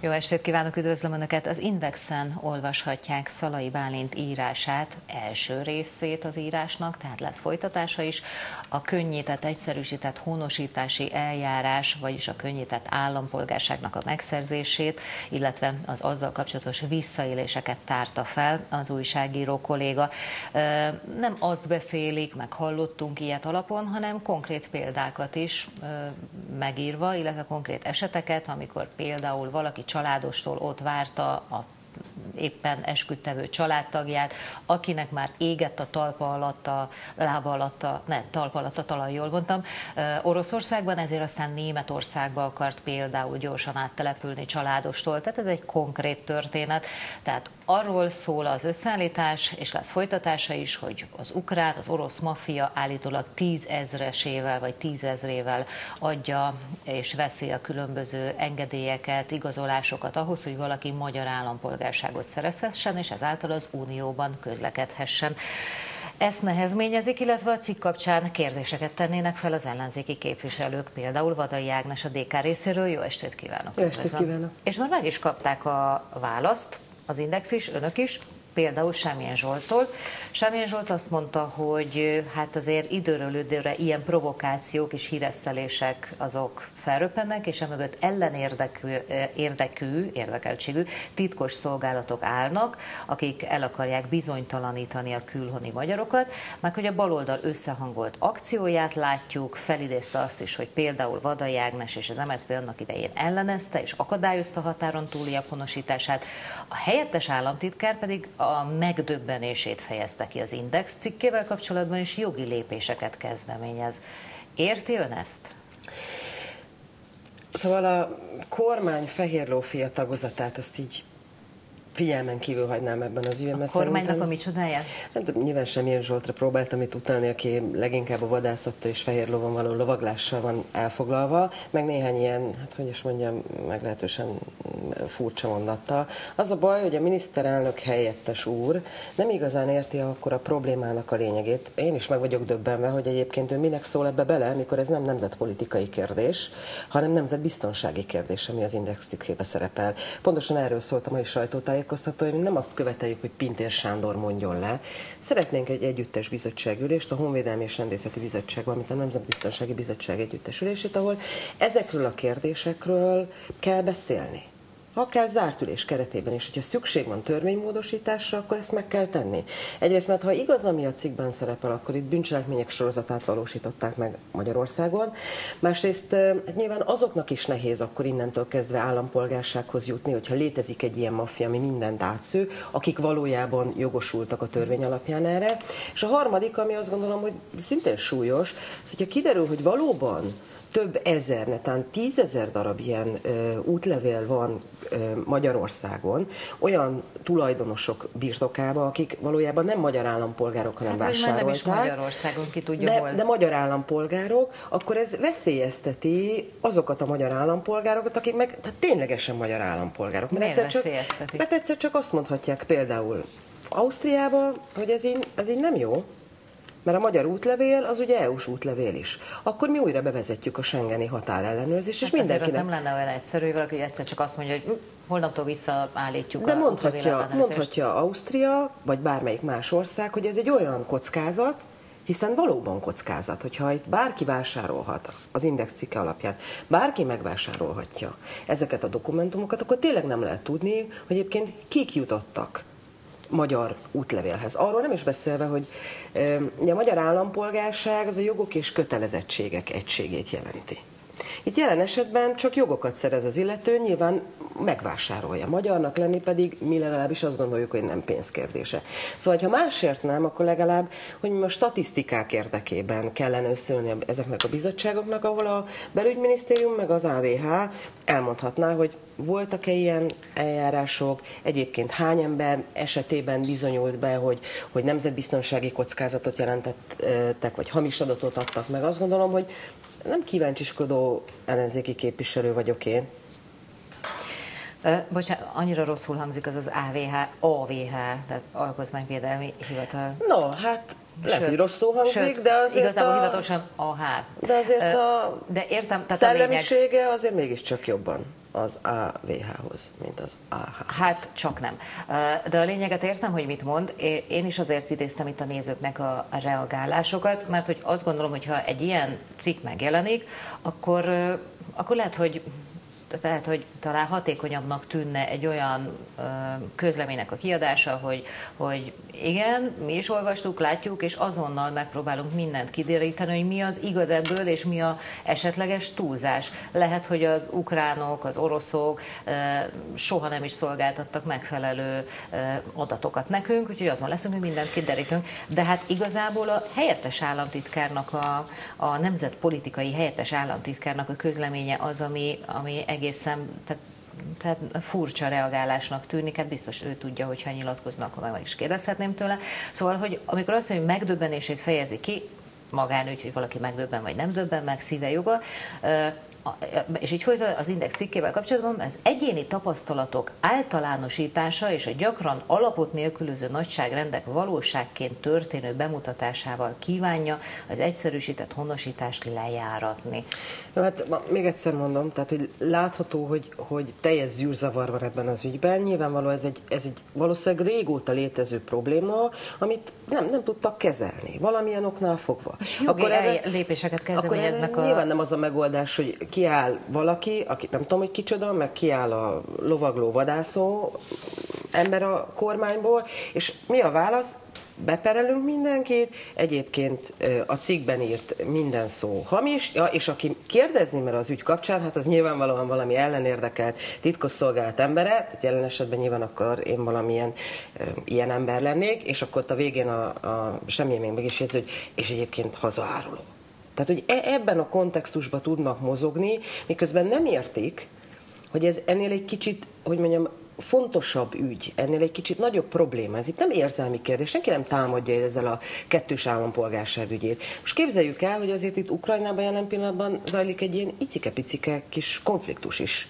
Jó estét kívánok, üdvözlöm Önöket! Az Indexen olvashatják Szalai Bálint írását, első részét az írásnak, tehát lesz folytatása is. A könnyített, egyszerűsített honosítási eljárás, vagyis a könnyített állampolgárságnak a megszerzését, illetve az azzal kapcsolatos visszaéléseket tárta fel az újságíró kolléga. Nem azt beszélik, meg hallottunk ilyet alapon, hanem konkrét példákat is megírva, illetve konkrét eseteket, amikor például valaki családostól ott várta a éppen esküdtevő családtagját, akinek már égett a talpa alatt, a lába alatt, a, ne, talpa alatt a talaj, jól mondtam, Oroszországban, ezért aztán Németországba akart például gyorsan áttelepülni családostól. Tehát ez egy konkrét történet. Tehát arról szól az összeállítás, és lesz folytatása is, hogy az ukrán, az orosz maffia állítólag tízezresével vagy tízezrével adja és veszi a különböző engedélyeket, igazolásokat ahhoz, hogy valaki magyar állampolgárságot szerezhessen, és ezáltal az Unióban közlekedhessen. Ezt nehezményezik, illetve a cikk kapcsán kérdéseket tennének fel az ellenzéki képviselők, például Vadai Ágnes a DK részéről. Jó estét kívánok! Jó estét kívánok! És már meg is kapták a választ, az Index is, önök is, például Sámilyen Zsoltól. Sámilyen Zsolt azt mondta, hogy hát azért időről időre ilyen provokációk és híresztelések azok felröppennek, és emögött ellenérdekű érdekű, érdekeltségű titkos szolgálatok állnak, akik el akarják bizonytalanítani a külhoni magyarokat, meg hogy a baloldal összehangolt akcióját látjuk, felidézte azt is, hogy például Vadai Ágnes és az MSZP annak idején ellenezte és akadályozta határon túli honosítását. A helyettes államtitkár pedig a megdöbbenését fejezte ki az Index cikkével kapcsolatban, és jogi lépéseket kezdeményez. Érti ön ezt? Szóval a kormány fehér lófia tagozatát azt így figyelmen kívül hagynám ebben az ügyben. A kormánynak a micsodáját? Hát nyilván semmilyen Zsoltra próbáltam itt utalni, aki leginkább a vadászattal és fehér lovon való lovaglással van elfoglalva, meg néhány ilyen, hát hogy is mondjam, meglehetősen furcsa mondattal. Az a baj, hogy a miniszterelnök helyettes úr nem igazán érti akkor a problémának a lényegét. Én is meg vagyok döbbenve, hogy egyébként ő minek szól ebbe bele, mikor ez nem nemzetpolitikai kérdés, hanem nemzetbiztonsági kérdés, ami az index cikkébe szerepel. Pontosan erről szóltam a mai sajtótájékoztatón, tájékoztató, hogy nem azt követeljük, hogy Pintér Sándor mondjon le. Szeretnénk egy együttes bizottságülést, a Honvédelmi és Rendészeti Bizottság, valamint a Nemzetbiztonsági Bizottság együttesülését, ahol ezekről a kérdésekről kell beszélni akár zárt ülés keretében is, hogyha szükség van törvénymódosításra, akkor ezt meg kell tenni. Egyrészt, mert ha igaz, ami a cikkben szerepel, akkor itt bűncselekmények sorozatát valósították meg Magyarországon. Másrészt hát nyilván azoknak is nehéz akkor innentől kezdve állampolgársághoz jutni, hogyha létezik egy ilyen maffia, ami mindent átsző, akik valójában jogosultak a törvény alapján erre. És a harmadik, ami azt gondolom, hogy szintén súlyos, az, hogyha kiderül, hogy valóban több ezer, netán tízezer darab ilyen ö, útlevél van ö, Magyarországon, olyan tulajdonosok birtokába, akik valójában nem magyar állampolgárok, hanem hát, vásárolták. Nem is Magyarországon, ki tudja de, hol. De magyar állampolgárok, akkor ez veszélyezteti azokat a magyar állampolgárokat, akik meg hát ténylegesen magyar állampolgárok. Mert Miért egyszer csak, mert egyszer csak azt mondhatják például Ausztriába, hogy ez így, ez így nem jó, mert a magyar útlevél az ugye EU-s útlevél is. Akkor mi újra bevezetjük a Schengeni határellenőrzést, és hát mindenkinek... az nem lenne olyan egyszerű, hogy valaki egyszer csak azt mondja, hogy hm, holnaptól visszaállítjuk De a mondhatja, mondhatja Ausztria, vagy bármelyik más ország, hogy ez egy olyan kockázat, hiszen valóban kockázat, hogyha itt bárki vásárolhat az index cikke alapján, bárki megvásárolhatja ezeket a dokumentumokat, akkor tényleg nem lehet tudni, hogy egyébként kik jutottak magyar útlevélhez. Arról nem is beszélve, hogy a magyar állampolgárság az a jogok és kötelezettségek egységét jelenti. Itt jelen esetben csak jogokat szerez az illető, nyilván megvásárolja. Magyarnak lenni pedig mi legalábbis azt gondoljuk, hogy nem pénzkérdése. Szóval, ha másért nem, akkor legalább, hogy mi a statisztikák érdekében kellene összeülni ezeknek a bizottságoknak, ahol a belügyminisztérium meg az AVH elmondhatná, hogy voltak-e ilyen eljárások, egyébként hány ember esetében bizonyult be, hogy, hogy nemzetbiztonsági kockázatot jelentettek, vagy hamis adatot adtak meg. Azt gondolom, hogy nem kíváncsiskodó ellenzéki képviselő vagyok én. Bocsánat, annyira rosszul hangzik az az AVH, AVH, tehát Alkotmányvédelmi Hivatal. No, hát lehet, sőt, hogy rosszul hangzik, sőt, de azért Igazából a... hivatalosan AH. De azért a de értem, tehát szellemisége a lényeg... azért mégiscsak jobban az AVH-hoz, mint az AH-hoz. Hát csak nem. De a lényeget értem, hogy mit mond. Én is azért idéztem itt a nézőknek a reagálásokat, mert hogy azt gondolom, hogy ha egy ilyen cikk megjelenik, akkor, akkor lehet, hogy tehát, hogy talán hatékonyabbnak tűnne egy olyan közleménynek a kiadása, hogy, hogy igen, mi is olvastuk, látjuk, és azonnal megpróbálunk mindent kideríteni, hogy mi az igaz ebből, és mi a esetleges túlzás. Lehet, hogy az ukránok, az oroszok soha nem is szolgáltattak megfelelő adatokat nekünk, úgyhogy azon leszünk, hogy mindent kiderítünk. De hát igazából a helyettes államtitkárnak, a, a nemzetpolitikai helyettes államtitkárnak a közleménye az, ami, ami egészen, tehát tehát furcsa reagálásnak tűnik, hát biztos ő tudja, hogyha nyilatkoznak, akkor meg is kérdezhetném tőle. Szóval, hogy amikor azt mondja, hogy megdöbbenését fejezi ki, magánügy, hogy valaki megdöbben vagy nem döbben meg, szíve joga, és így folytat az Index cikkével kapcsolatban, az egyéni tapasztalatok általánosítása és a gyakran alapot nélkülöző nagyságrendek valóságként történő bemutatásával kívánja az egyszerűsített honosítást lejáratni. Jó, hát még egyszer mondom, tehát hogy látható, hogy, hogy teljes zűrzavar van ebben az ügyben. Nyilvánvaló ez egy, ez egy valószínűleg régóta létező probléma, amit nem, nem tudtak kezelni, valamilyen oknál fogva. És jogi akkor erre, lépéseket kezdeményeznek akkor a... Nyilván nem az a megoldás, hogy kiáll valaki, aki nem tudom, hogy kicsoda, meg kiáll a lovagló vadászó ember a kormányból, és mi a válasz? beperelünk mindenkit, egyébként a cikkben írt minden szó hamis, ja, és aki kérdezni mer az ügy kapcsán, hát az nyilvánvalóan valami ellenérdekelt, titkosszolgált embere, tehát jelen esetben nyilván akkor én valamilyen ilyen ember lennék, és akkor ott a végén a, a semmi még meg is jegyző, hogy és egyébként hazaáruló. Tehát, hogy e, ebben a kontextusban tudnak mozogni, miközben nem értik, hogy ez ennél egy kicsit, hogy mondjam, fontosabb ügy, ennél egy kicsit nagyobb probléma. Ez itt nem érzelmi kérdés, senki nem támadja ezzel a kettős állampolgárság ügyét. Most képzeljük el, hogy azért itt Ukrajnában jelen pillanatban zajlik egy ilyen icike-picike kis konfliktus is.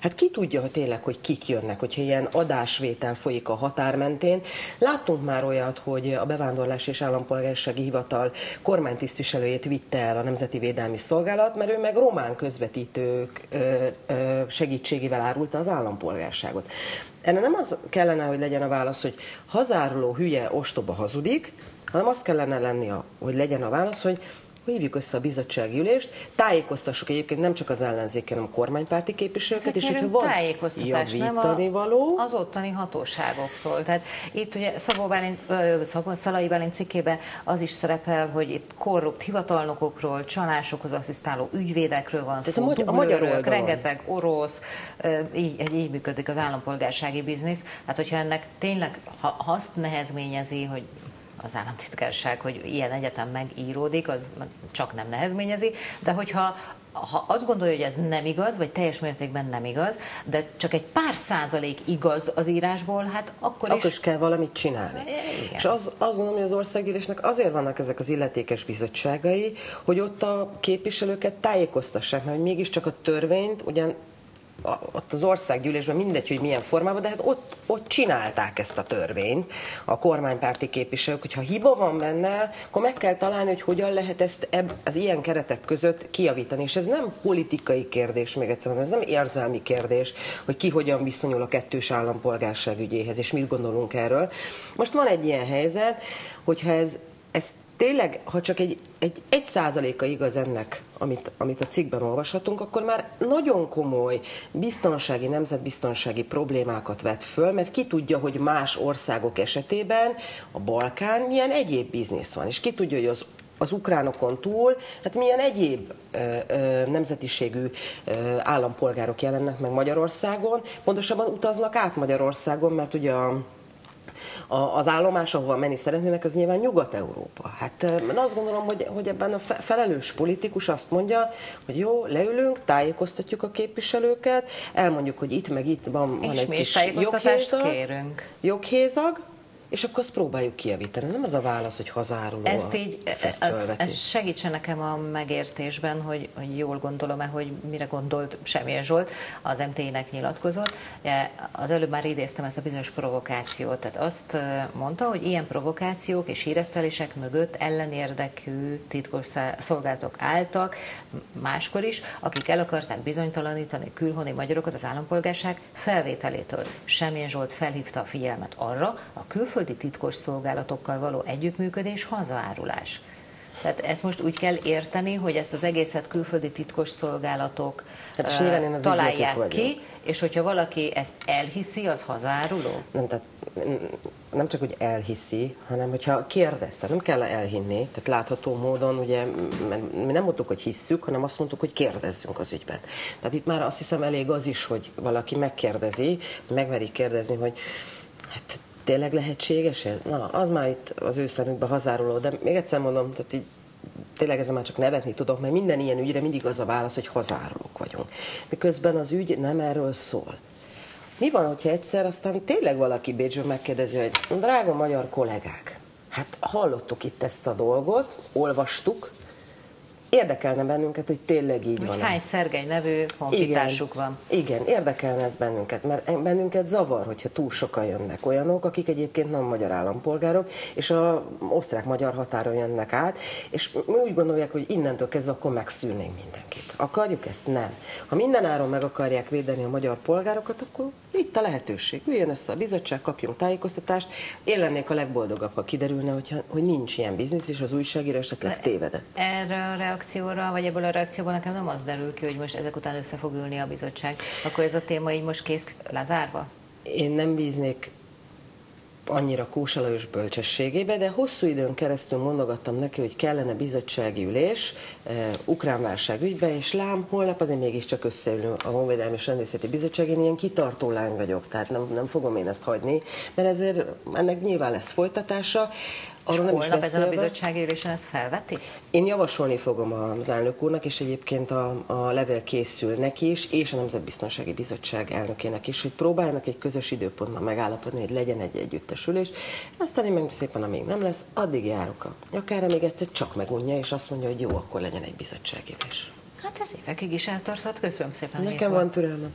Hát ki tudja hogy tényleg, hogy kik jönnek, hogyha ilyen adásvétel folyik a határ mentén. Láttunk már olyat, hogy a Bevándorlás és Állampolgársági Hivatal kormánytisztviselőjét vitte el a Nemzeti Védelmi Szolgálat, mert ő meg román közvetítők segítségével árulta az állampolgárságot. Erre nem az kellene, hogy legyen a válasz, hogy hazáruló hülye ostoba hazudik, hanem az kellene lenni, hogy legyen a válasz, hogy hívjuk össze a bizottsági ülést, tájékoztassuk egyébként nem csak az ellenzéken, hanem a kormánymárti képviselőket, és hogyha van javítani nem való. Az ottani hatóságoktól. Tehát itt ugye Szabó Bálint, Szalai Bálint cikkében az is szerepel, hogy itt korrupt hivatalnokokról, csalásokhoz asszisztáló ügyvédekről van szó, a, magyar, a magyar oldalon. rengeteg orosz, így, így működik az állampolgársági biznisz. Hát hogyha ennek tényleg, ha azt nehezményezi, hogy az államtitkárság, hogy ilyen egyetem megíródik, az csak nem nehezményezi, de hogyha ha azt gondolja, hogy ez nem igaz, vagy teljes mértékben nem igaz, de csak egy pár százalék igaz az írásból, hát akkor, akkor is... is kell valamit csinálni. Igen. És az, azt gondolom, hogy az országgyűlésnek azért vannak ezek az illetékes bizottságai, hogy ott a képviselőket tájékoztassák, mert mégiscsak a törvényt ugyan ott az országgyűlésben mindegy, hogy milyen formában, de hát ott, ott csinálták ezt a törvényt a kormánypárti képviselők, hogyha hiba van benne, akkor meg kell találni, hogy hogyan lehet ezt ebb, az ilyen keretek között kiavítani. És ez nem politikai kérdés, még egyszer ez nem érzelmi kérdés, hogy ki hogyan viszonyul a kettős állampolgárság ügyéhez, és mit gondolunk erről. Most van egy ilyen helyzet, hogyha ez, ezt tényleg, ha csak egy, egy, egy százaléka igaz ennek, amit, amit a cikkben olvashatunk, akkor már nagyon komoly biztonsági, nemzetbiztonsági problémákat vet föl, mert ki tudja, hogy más országok esetében a Balkán milyen egyéb biznisz van, és ki tudja, hogy az az ukránokon túl, hát milyen egyéb ö, ö, nemzetiségű ö, állampolgárok jelennek meg Magyarországon, pontosabban utaznak át Magyarországon, mert ugye a az állomás, ahova menni szeretnének, az nyilván Nyugat-Európa. Hát én azt gondolom, hogy, hogy ebben a felelős politikus azt mondja, hogy jó, leülünk, tájékoztatjuk a képviselőket, elmondjuk, hogy itt meg itt van, van egy kis joghézag, kérünk. joghézag, és akkor azt próbáljuk kijavítani. Nem az a válasz, hogy hazáruló Ezt így, ez, ez segítsen nekem a megértésben, hogy, hogy jól gondolom-e, hogy mire gondolt Semmilyen Zsolt, az MT-nek nyilatkozott. Az előbb már idéztem ezt a bizonyos provokációt, tehát azt mondta, hogy ilyen provokációk és híresztelések mögött ellenérdekű titkos szolgálatok álltak, máskor is, akik el akarták bizonytalanítani külhoni magyarokat az állampolgárság felvételétől. Semmilyen Zsolt felhívta a figyelmet arra, a külföldi titkos szolgálatokkal való együttműködés hazaárulás. Tehát ezt most úgy kell érteni, hogy ezt az egészet külföldi titkos szolgálatok hát uh, az találják ki, és hogyha valaki ezt elhiszi, az hazáruló? Nem, tehát nem csak, hogy elhiszi, hanem hogyha kérdez, tehát nem kell elhinni, tehát látható módon, ugye, mi nem mondtuk, hogy hisszük, hanem azt mondtuk, hogy kérdezzünk az ügyben. Tehát itt már azt hiszem elég az is, hogy valaki megkérdezi, megmerik kérdezni, hogy hát tényleg lehetséges ez? Na, az már itt az ő szemükbe hazáruló, de még egyszer mondom, tehát így tényleg ezzel már csak nevetni tudok, mert minden ilyen ügyre mindig az a válasz, hogy hazárulók vagyunk. Miközben az ügy nem erről szól. Mi van, hogyha egyszer aztán tényleg valaki Bécsben megkérdezi, hogy drága magyar kollégák, hát hallottuk itt ezt a dolgot, olvastuk, érdekelne bennünket, hogy tényleg így van. Hány Szergej nevű honfitársuk van. Igen, érdekelne ez bennünket, mert bennünket zavar, hogyha túl sokan jönnek olyanok, akik egyébként nem magyar állampolgárok, és a osztrák-magyar határon jönnek át, és mi úgy gondolják, hogy innentől kezdve akkor megszűrnénk mindenkit. Akarjuk ezt? Nem. Ha minden áron meg akarják védeni a magyar polgárokat, akkor itt a lehetőség. Üljön össze a bizottság, kapjunk tájékoztatást. Én lennék a legboldogabb, ha kiderülne, hogyha, hogy nincs ilyen biznisz, és az újságíró esetleg tévedett. Erre reakcióra, vagy ebből a reakcióból nekem nem az derül ki, hogy most ezek után össze fog ülni a bizottság. Akkor ez a téma így most kész lezárva? Én nem bíznék annyira Kósa Lajos bölcsességébe, de hosszú időn keresztül mondogattam neki, hogy kellene bizottsági ülés uh, ukrán válság ügybe, és lám, holnap azért mégiscsak összeülünk a Honvédelmi és Rendészeti Bizottság, én ilyen kitartó lány vagyok, tehát nem, nem fogom én ezt hagyni, mert ezért ennek nyilván lesz folytatása. Arról nem holnap ezen a bizottsági ülésen ezt felveti? Én javasolni fogom az elnök úrnak, és egyébként a, a level készül neki is, és a Nemzetbiztonsági Bizottság elnökének is, hogy próbáljanak egy közös időpontban megállapodni, hogy legyen egy együttesülés. Aztán én meg szépen, amíg nem lesz, addig járok a nyakára, még egyszer csak megunja, és azt mondja, hogy jó, akkor legyen egy bizottsági ülés. Hát ez évekig is eltartott. Köszönöm szépen. Nekem van türelmem.